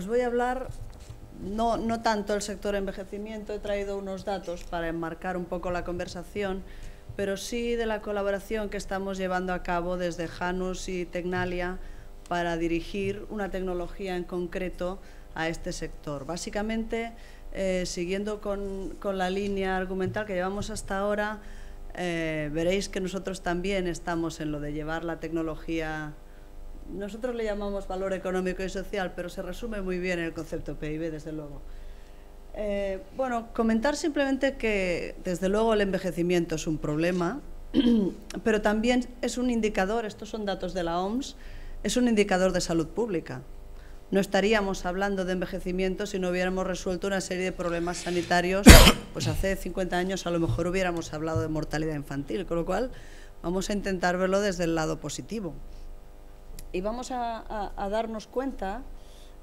os voy a hablar no, no tanto el sector envejecimiento, he traído unos datos para enmarcar un poco la conversación, pero sí de la colaboración que estamos llevando a cabo desde Janus y Tecnalia para dirigir una tecnología en concreto a este sector. Básicamente, eh, siguiendo con, con, la línea argumental que llevamos hasta ahora, eh, veréis que nosotros también estamos en lo de llevar la tecnología nosotros le llamamos valor económico y social, pero se resume muy bien el concepto PIB, desde luego. Eh, bueno, comentar simplemente que, desde luego, el envejecimiento es un problema, pero también es un indicador, estos son datos de la OMS, es un indicador de salud pública. No estaríamos hablando de envejecimiento si no hubiéramos resuelto una serie de problemas sanitarios. Pues hace 50 años a lo mejor hubiéramos hablado de mortalidad infantil, con lo cual vamos a intentar verlo desde el lado positivo y vamos a, darnos cuenta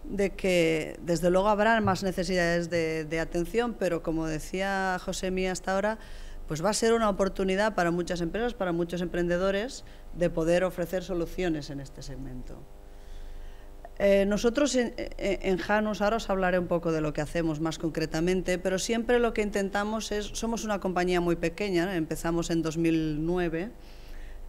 de que desde luego habrá más necesidades de, atención, pero como decía José Mía hasta ahora, pues va a ser una oportunidad para muchas empresas, para muchos emprendedores, de poder ofrecer soluciones en este segmento. Eh, nosotros en, en, Janus, ahora os hablaré un poco de lo que hacemos más concretamente, pero siempre lo que intentamos es, somos una compañía muy pequeña, empezamos en 2009,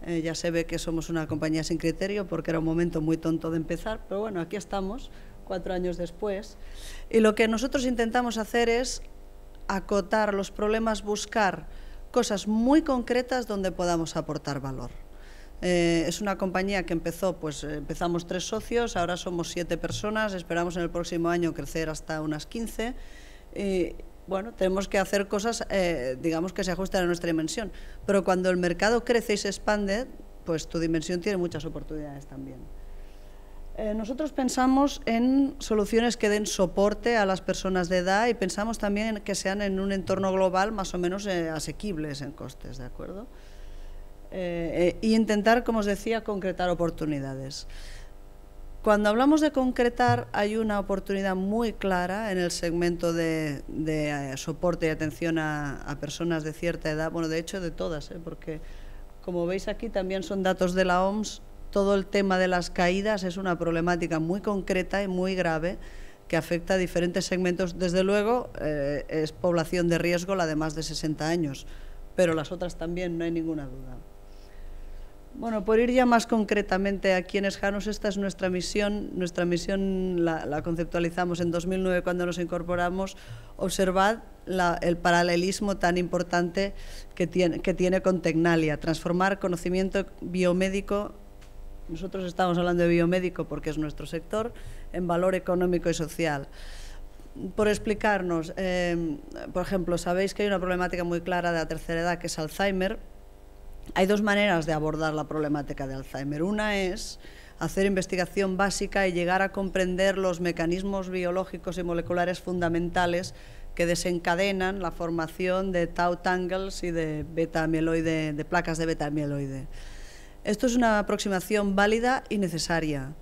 eh, ya se ve que somos una compañía sin criterio porque era un momento muy tonto de empezar, pero bueno, aquí estamos, cuatro años después. Y lo que nosotros intentamos hacer es acotar los problemas, buscar cosas muy concretas donde podamos aportar valor. Eh, es una compañía que empezó, pues empezamos tres socios, ahora somos siete personas, esperamos en el próximo año crecer hasta unas 15 bueno, tenemos que hacer cosas, eh, digamos, que se ajusten a nuestra dimensión. Pero cuando el mercado crece y se expande, pues tu dimensión tiene muchas oportunidades también. Eh, nosotros pensamos en soluciones que den soporte a las personas de edad y pensamos también en que sean en un entorno global más o menos eh, asequibles en costes, ¿de acuerdo? y intentar, como os decía, concretar oportunidades. Cuando hablamos de concretar, hay una oportunidad muy clara en el segmento de, eh, soporte y atención a, personas de cierta edad, bueno, de hecho de todas, ¿eh? porque como veis aquí también son datos de la OMS, todo el tema de las caídas es una problemática muy concreta y muy grave que afecta a diferentes segmentos. Desde luego eh, es población de riesgo la de más de 60 años, pero las otras también, no hay ninguna duda. Bueno, por ir ya más concretamente a quién es Janus, esta es nuestra misión. Nuestra misión la, conceptualizamos en 2009 cuando nos incorporamos. Observad el paralelismo tan importante que tiene, que tiene con Tecnalia, transformar conocimiento biomédico, nosotros estamos hablando de biomédico porque es nuestro sector, en valor económico y social por explicarnos, eh, por ejemplo, sabéis que hay una problemática muy clara de la tercera edad que es Alzheimer. Hay dos maneras de abordar la problemática de Alzheimer. Una es hacer investigación básica y llegar a comprender los mecanismos biológicos y moleculares fundamentales que desencadenan la formación de tau tangles y de beta amiloide, de placas de beta amiloide. Esto es una aproximación válida y necesaria,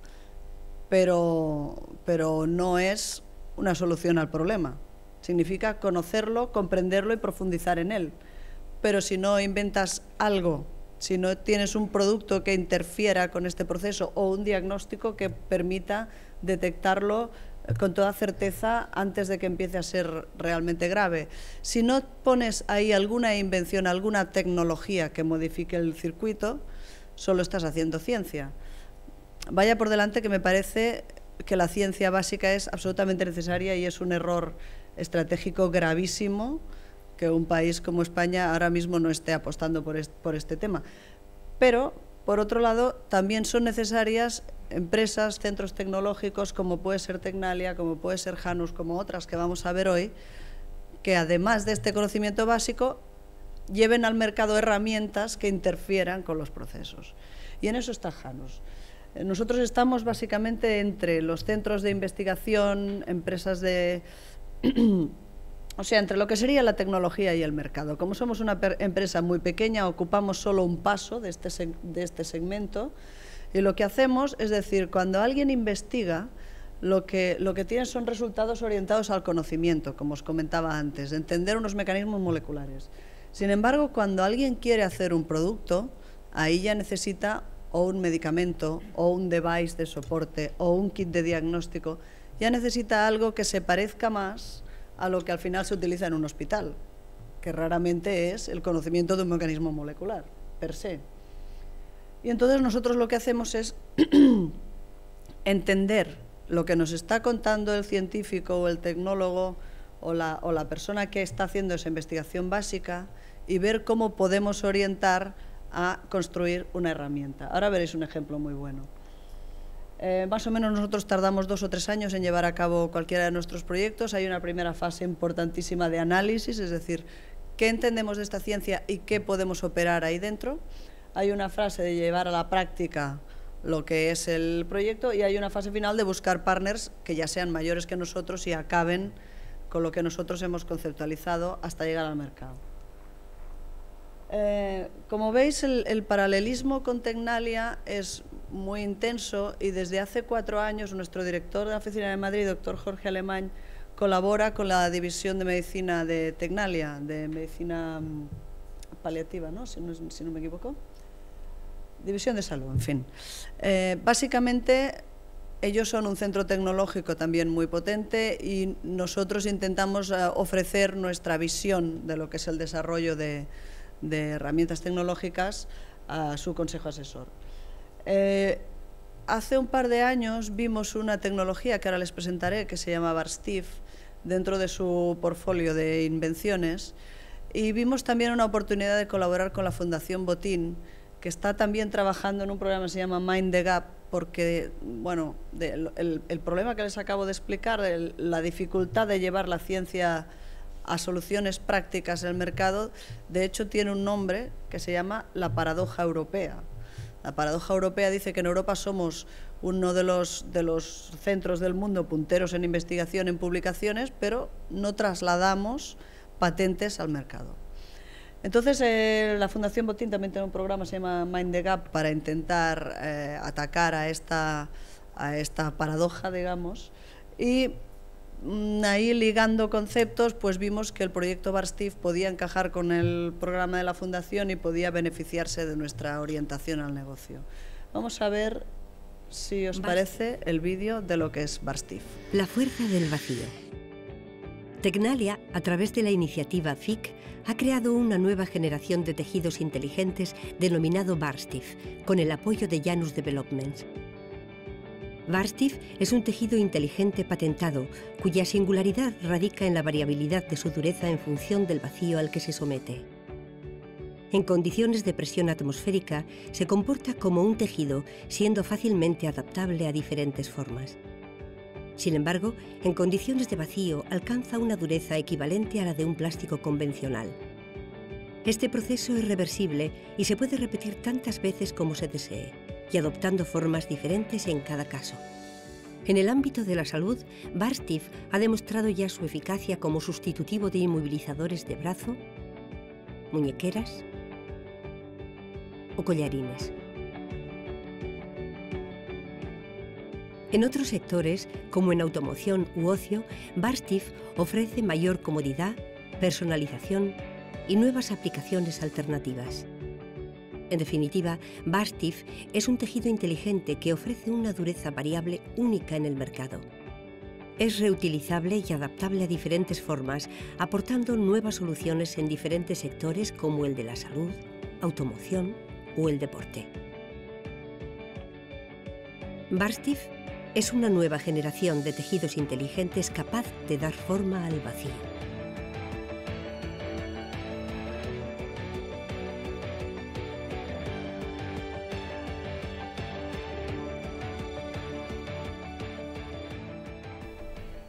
pero, pero no es una solución al problema. Significa conocerlo, comprenderlo y profundizar en él pero si no inventas algo, si no tienes un producto que interfiera con este proceso o un diagnóstico que permita detectarlo con toda certeza antes de que empiece a ser realmente grave. Si no pones ahí alguna invención, alguna tecnología que modifique el circuito, solo estás haciendo ciencia. Vaya por delante que me parece que la ciencia básica es absolutamente necesaria y es un error estratégico gravísimo que un país como España ahora mismo no esté apostando por este, tema. Pero, por otro lado, también son necesarias empresas, centros tecnológicos como puede ser Tecnalia, como puede ser Janus, como otras que vamos a ver hoy, que además de este conocimiento básico, lleven al mercado herramientas que interfieran con los procesos. Y en eso está Janus. Eh, nosotros estamos básicamente entre los centros de investigación, empresas de O sea, entre lo que sería la tecnología y el mercado. Como somos una empresa muy pequeña, ocupamos solo un paso de este, de este segmento y lo que hacemos es decir, cuando alguien investiga, lo que, lo que tiene son resultados orientados al conocimiento, como os comentaba antes, de entender unos mecanismos moleculares. Sin embargo, cuando alguien quiere hacer un producto, ahí ya necesita o un medicamento, o un device de soporte, o un kit de diagnóstico, ya necesita algo que se parezca más a lo que al final se utiliza en un hospital, que raramente es el conocimiento de un mecanismo molecular, per se. Y entonces nosotros lo que hacemos es entender lo que nos está contando el científico o el tecnólogo o la, o la persona que está haciendo esa investigación básica y ver cómo podemos orientar a construir una herramienta. Ahora veréis un ejemplo muy bueno. Eh, más o menos nosotros tardamos dos o tres años en llevar a cabo cualquiera de nuestros proyectos. Hay una primera fase importantísima de análisis, es decir, qué entendemos de esta ciencia y qué podemos operar ahí dentro. Hay una fase de llevar a la práctica lo que es el proyecto y hay una fase final de buscar partners que ya sean mayores que nosotros y acaben con lo que nosotros hemos conceptualizado hasta llegar al mercado. Eh, como veis, el, paralelismo con Tecnalia es muy intenso y desde hace cuatro años nuestro director de la Oficina de Madrid, doctor Jorge Alemán, colabora con la División de Medicina de Tecnalia, de Medicina mm, Paliativa, ¿no? Si, no, me equivoco. División de Salud, en fin. Eh, básicamente, ellos son un centro tecnológico también muy potente y nosotros intentamos eh, ofrecer nuestra visión de lo que es el desarrollo de, de herramientas tecnológicas a su consejo asesor. Eh, hace un par de años vimos una tecnología que ahora les presentaré, que se llama Barstif, dentro de su portfolio de invenciones, y vimos también una oportunidad de colaborar con la Fundación Botín, que está también trabajando en un programa que se llama Mind the Gap, porque bueno, el, problema que les acabo de explicar, la dificultad de llevar la ciencia a soluciones prácticas en el mercado, de hecho tiene un nombre que se llama la paradoja europea. La paradoja europea dice que en Europa somos uno de los, de los centros del mundo punteros en investigación, en publicaciones, pero no trasladamos patentes al mercado. Entonces, eh, la Fundación Botín también tiene un programa se llama Mind the Gap para intentar eh, atacar a esta, a esta paradoja, digamos, y ahí ligando conceptos, pues vimos que el proyecto Barstif podía encajar con el programa de la Fundación y podía beneficiarse de nuestra orientación al negocio. Vamos a ver si os parece el vídeo de lo que es Barstif. La fuerza del vacío. Tecnalia, a través de la iniciativa FIC, ha creado una nueva generación de tejidos inteligentes denominado Barstif, con el apoyo de Janus Developments. Barstif es un tejido inteligente patentado, cuya singularidad radica en la variabilidad de su dureza en función del vacío al que se somete. En condiciones de presión atmosférica, se comporta como un tejido, siendo fácilmente adaptable a diferentes formas. Sin embargo, en condiciones de vacío alcanza una dureza equivalente a la de un plástico convencional. Este proceso es reversible y se puede repetir tantas veces como se desee y adoptando formas diferentes en cada caso. En el ámbito de la salud, Barstif ha demostrado ya su eficacia como sustitutivo de inmovilizadores de brazo, muñequeras o collarines. En otros sectores, como en automoción u ocio, Barstif ofrece mayor comodidad, personalización y nuevas aplicaciones alternativas. En definitiva, Bastif es un tejido inteligente que ofrece una dureza variable única en el mercado. Es reutilizable y adaptable a diferentes formas, aportando nuevas soluciones en diferentes sectores como el de la salud, automoción o el deporte. Barstif es una nueva generación de tejidos inteligentes capaz de dar forma al vacío.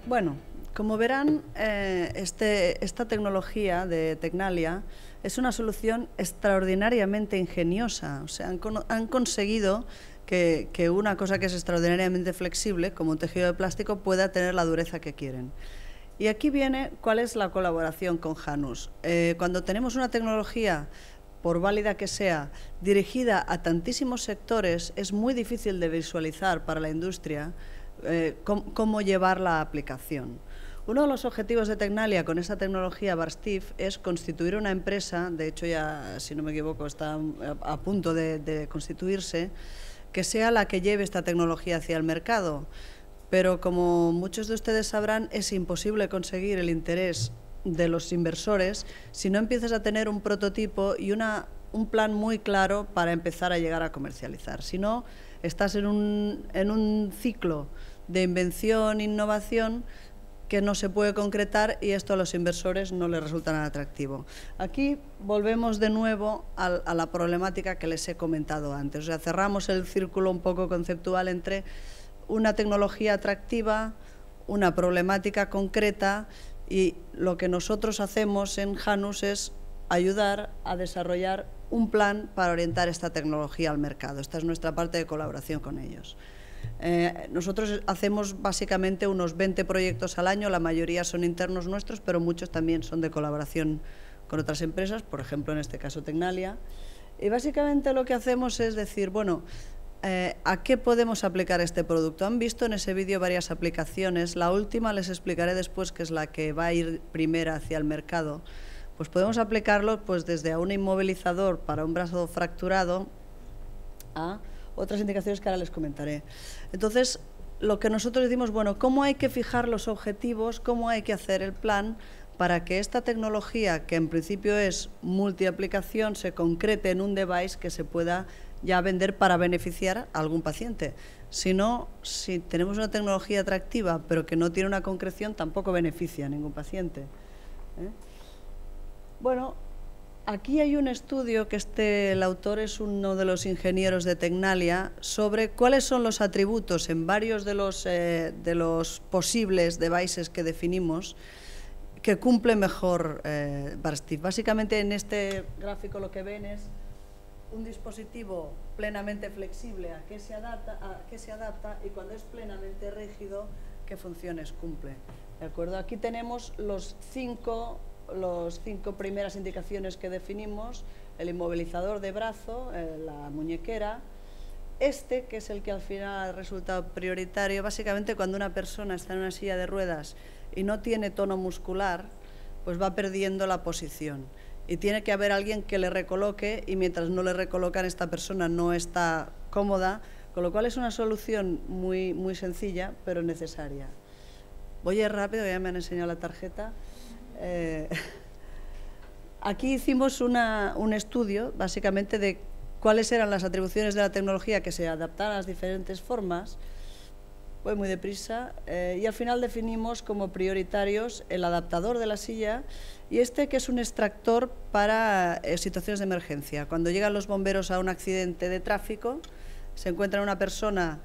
Bueno, como verán, eh, este, esta tecnología de Tecnalia es una solución extraordinariamente ingeniosa. O sea, han, conseguido que, una cosa que es extraordinariamente flexible, como un tejido de plástico, pueda tener la dureza que quieren. Y aquí viene cuál es la colaboración con Janus. Eh, cuando tenemos una tecnología por válida que sea, dirigida a tantísimos sectores, es muy difícil de visualizar para la industria eh, cómo, llevar la aplicación. Uno de los objetivos de Tecnalia con esa tecnología Barstif es constituir una empresa, de hecho ya, si no me equivoco, está a, punto de, constituirse, que sea la que lleve esta tecnología hacia el mercado. pero como muchos de ustedes sabrán, es imposible conseguir el interés de los inversores si no empiezas a tener un prototipo y una, un plan muy claro para empezar a llegar a comercializar. Si no, estás en un, en un ciclo de invención, innovación, que no se puede concretar y esto a los inversores no les resulta nada atractivo. Aquí volvemos de nuevo a, la problemática que les he comentado antes. O sea, cerramos el círculo un poco conceptual entre una tecnología atractiva, una problemática concreta y lo que nosotros hacemos en Janus es ayudar a desarrollar un plan para orientar esta tecnología al mercado. Esta es nuestra parte de colaboración con ellos. Eh, nosotros hacemos básicamente unos 20 proyectos al año, la mayoría son internos nuestros, pero muchos también son de colaboración con otras empresas, por ejemplo, en este caso Tecnalia. Y básicamente lo que hacemos es decir, bueno, eh, ¿a qué podemos aplicar este producto? Han visto en ese vídeo varias aplicaciones, la última les explicaré después, que es la que va a ir primera hacia el mercado. Pues podemos aplicarlo pues, desde a un inmovilizador para un brazo fracturado a otras indicaciones que ahora les comentaré. Entonces, lo que nosotros decimos, bueno, ¿cómo hay que fijar los objetivos? ¿Cómo hay que hacer el plan para que esta tecnología, que en principio es multiaplicación, se concrete en un device que se pueda ya vender para beneficiar a algún paciente? Si no, si tenemos una tecnología atractiva pero que no tiene una concreción, tampoco beneficia a ningún paciente. ¿eh? Bueno, Aquí hay un estudio que este, el autor es uno de los ingenieros de Tecnalia sobre cuáles son los atributos en varios de los, eh, de los posibles devices que definimos que cumple mejor eh, Básicamente en este gráfico lo que ven es un dispositivo plenamente flexible a qué se adapta, a qué se adapta y cuando es plenamente rígido qué funciones cumple. ¿De acuerdo? Aquí tenemos los cinco las cinco primeras indicaciones que definimos, el inmovilizador de brazo, eh, la muñequera, este, que es el que al final ha resultado prioritario, básicamente cuando una persona está en una silla de ruedas y no tiene tono muscular, pues va perdiendo la posición. Y tiene que haber alguien que le recoloque y mientras no le recolocan esta persona no está cómoda, con lo cual es una solución muy, muy sencilla pero necesaria. Voy a ir rápido, ya me han enseñado la tarjeta. Eh, aquí hicimos un estudio básicamente de cuáles eran las atribuciones de la tecnología que se adaptaran a las diferentes formas. Fue muy deprisa eh, y al final definimos como prioritarios el adaptador de la silla y este que es un extractor para eh, situaciones de emergencia. Cuando llegan los bomberos a un accidente de tráfico, se encuentra una persona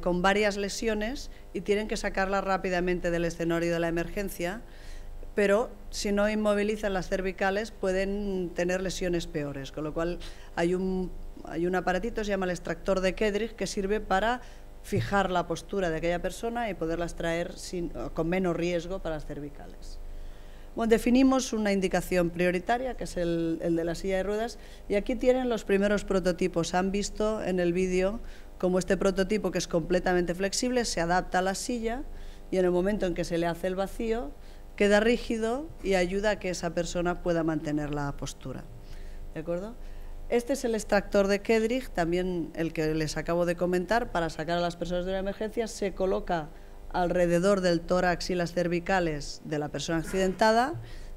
con varias lesiones y tienen que sacarla rápidamente del escenario de la emergencia pero si no inmovilizan las cervicales pueden tener lesiones peores, con lo cual hay un, hay un aparatito, se llama el extractor de Kedrich, que sirve para fijar la postura de aquella persona y poderla extraer sin, con menos riesgo para las cervicales. Bueno, definimos una indicación prioritaria, que es el, el, de la silla de ruedas, y aquí tienen los primeros prototipos. Han visto en el vídeo cómo este prototipo, que es completamente flexible, se adapta a la silla y en el momento en que se le hace el vacío, queda rígido y ayuda a que esa persona pueda mantener la postura. ¿De acuerdo? Este es el extractor de Kedrich, también el que les acabo de comentar, para sacar a las personas de una emergencia, se coloca alrededor del tórax y las cervicales de la persona accidentada,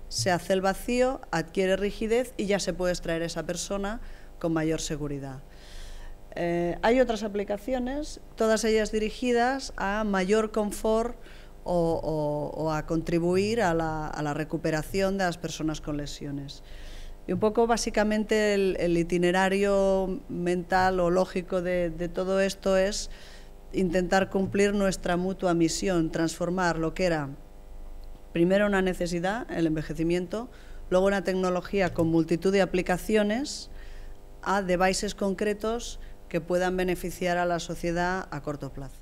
se hace el vacío, adquiere rigidez y ya se puede extraer esa persona con mayor seguridad. Eh, hay otras aplicaciones, todas ellas dirigidas a mayor confort o, a contribuir a la, recuperación de las personas con lesiones. Y un poco básicamente el, itinerario mental o lógico de, todo esto es intentar cumplir nuestra mutua misión, transformar lo que era primero una necesidad, el envejecimiento, luego una tecnología con multitud de aplicaciones a devices concretos que puedan beneficiar a la sociedad a corto plazo.